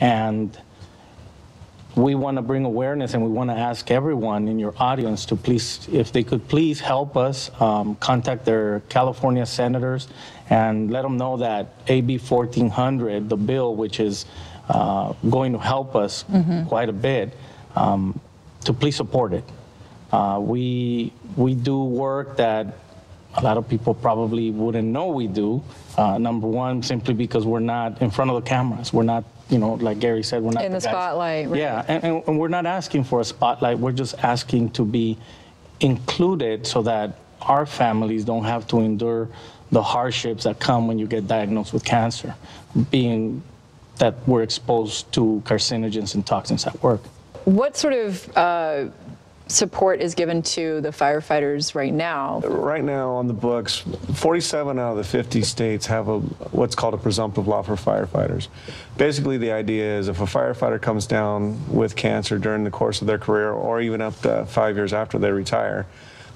And we want to bring awareness and we want to ask everyone in your audience to please, if they could please help us, um, contact their California senators and let them know that AB 1400, the bill, which is uh, going to help us quite a bit, um, to please support it. Uh, we, we do work that a lot of people probably wouldn't know we do. Uh, number one, simply because we're not in front of the cameras. We're not, you know, like Gary said, we're not In the guys- spotlight, right. Yeah, and, and, and we're not asking for a spotlight. We're just asking to be included so that our families don't have to endure the hardships that come when you get diagnosed with cancer, being that we're exposed to carcinogens and toxins at work. What sort of uh, support is given to the firefighters right now? Right now on the books, 47 out of the 50 states have a what's called a presumptive law for firefighters. Basically, the idea is if a firefighter comes down with cancer during the course of their career or even up to five years after they retire,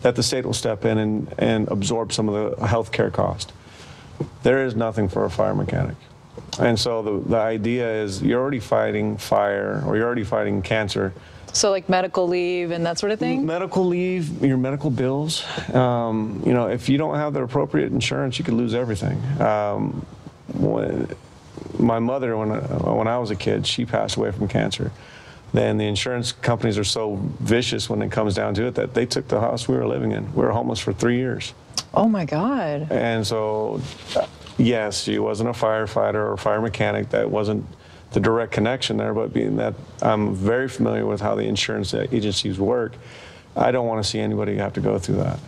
that the state will step in and, and absorb some of the health care cost. There is nothing for a fire mechanic. And so the, the idea is you're already fighting fire or you're already fighting cancer. So, like medical leave and that sort of thing? Medical leave, your medical bills. Um, you know, if you don't have the appropriate insurance, you could lose everything. Um, when, my mother, when I, when I was a kid, she passed away from cancer. Then the insurance companies are so vicious when it comes down to it that they took the house we were living in. We were homeless for three years. Oh my God. And so, yes, she wasn't a firefighter or fire mechanic. That wasn't the direct connection there. But being that I'm very familiar with how the insurance agencies work, I don't want to see anybody have to go through that.